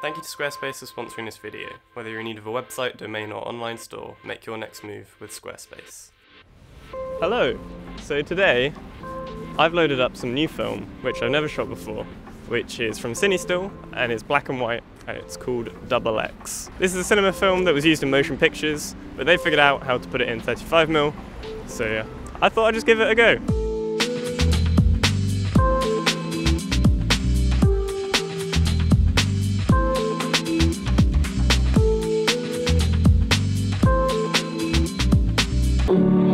Thank you to Squarespace for sponsoring this video. Whether you're in need of a website, domain or online store, make your next move with Squarespace. Hello! So today, I've loaded up some new film, which I've never shot before, which is from CineStill, and it's black and white, and it's called Double X. This is a cinema film that was used in motion pictures, but they figured out how to put it in 35mm, so yeah, I thought I'd just give it a go.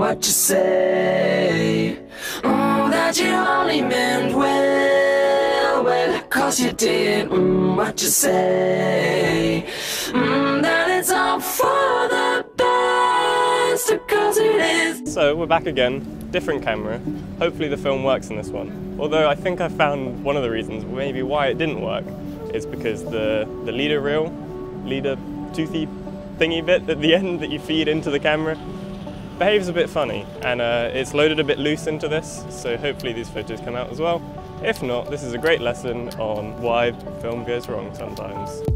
What you say. Mm, that you only meant well, well, cause you did. Mm, what you say. Mm, that it's all for the best, cause it is. So we're back again, different camera. Hopefully the film works in this one. Although I think I found one of the reasons, maybe why it didn't work, is because the, the leader reel, leader toothy thingy bit at the end that you feed into the camera behaves a bit funny and uh, it's loaded a bit loose into this so hopefully these photos come out as well. If not, this is a great lesson on why film goes wrong sometimes.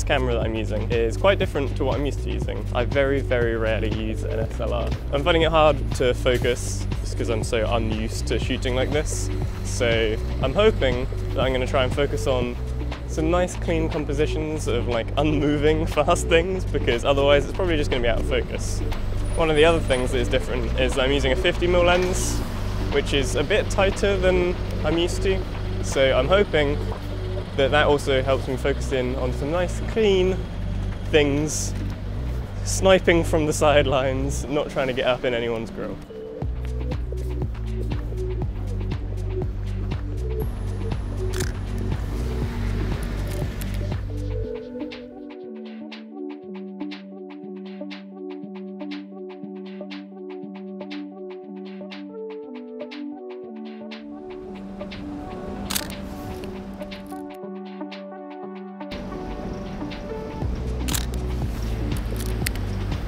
This camera that I'm using is quite different to what I'm used to using. I very, very rarely use an SLR. I'm finding it hard to focus just because I'm so unused to shooting like this. So I'm hoping that I'm going to try and focus on some nice clean compositions of like unmoving fast things because otherwise it's probably just going to be out of focus. One of the other things that is different is I'm using a 50mm lens which is a bit tighter than I'm used to. So I'm hoping that that also helps me focus in on some nice clean things, sniping from the sidelines, not trying to get up in anyone's grill.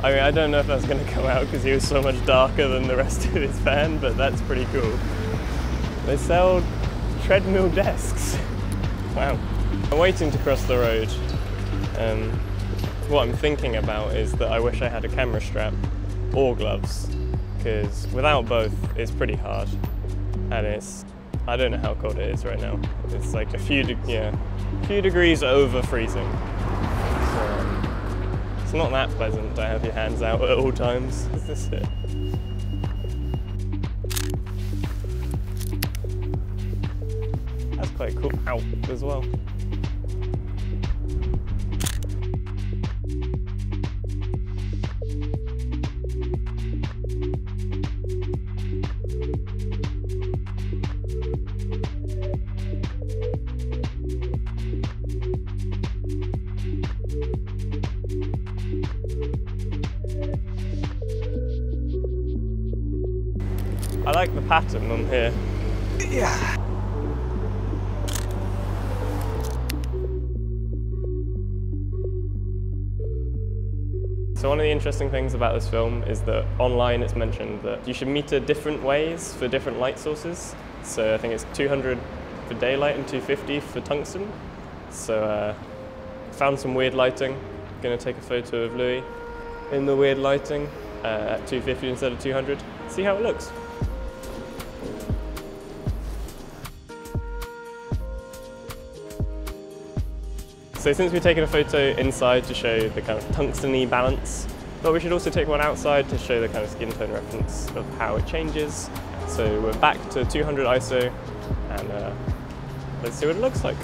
I mean, I don't know if that's going to come out because he was so much darker than the rest of his van, but that's pretty cool. They sell treadmill desks. Wow. I'm waiting to cross the road. Um, what I'm thinking about is that I wish I had a camera strap or gloves, because without both, it's pretty hard. And it's, I don't know how cold it is right now. It's like a few, yeah, a few degrees over freezing. It's not that pleasant to have your hands out at all times. Is this it? That's quite cool. Out as well. I like the pattern on here. Yeah. So one of the interesting things about this film is that online it's mentioned that you should meter different ways for different light sources. So I think it's 200 for daylight and 250 for tungsten. So uh, found some weird lighting. Gonna take a photo of Louis in the weird lighting uh, at 250 instead of 200. See how it looks. So since we've taken a photo inside to show the kind of tungsteny balance, but we should also take one outside to show the kind of skin tone reference of how it changes. So we're back to 200 ISO and uh, let's see what it looks like.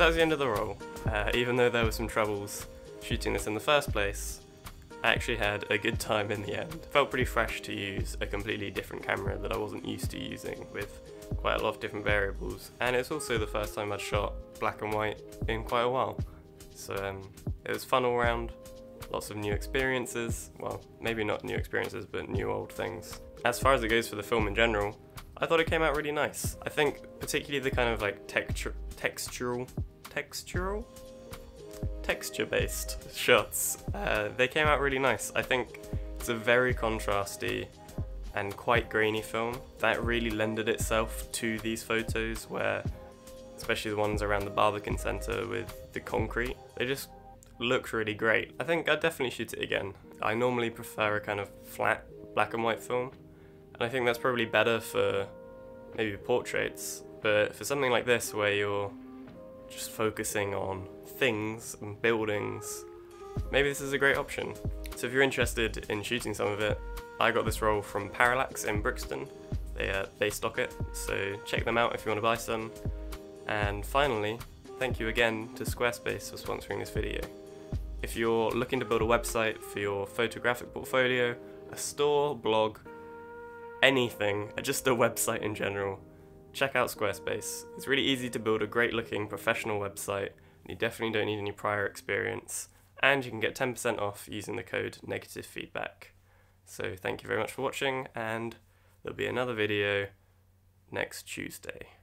That was the end of the roll. Uh, even though there were some troubles shooting this in the first place, I actually had a good time in the end. Felt pretty fresh to use a completely different camera that I wasn't used to using with quite a lot of different variables and it's also the first time I'd shot black and white in quite a while. So um, it was fun all round, lots of new experiences, well maybe not new experiences but new old things. As far as it goes for the film in general, I thought it came out really nice. I think particularly the kind of like texture, textural, textural? Texture based shots, uh, they came out really nice. I think it's a very contrasty and quite grainy film that really lended itself to these photos where especially the ones around the Barbican Centre with the concrete, they just looked really great. I think I'd definitely shoot it again. I normally prefer a kind of flat black and white film and I think that's probably better for maybe portraits but for something like this where you're just focusing on things and buildings, maybe this is a great option. So if you're interested in shooting some of it, I got this roll from Parallax in Brixton. They, uh, they stock it, so check them out if you want to buy some. And finally, thank you again to Squarespace for sponsoring this video. If you're looking to build a website for your photographic portfolio, a store, blog, anything, just a website in general, check out Squarespace. It's really easy to build a great looking professional website, and you definitely don't need any prior experience, and you can get 10% off using the code negative feedback. So thank you very much for watching and there'll be another video next Tuesday.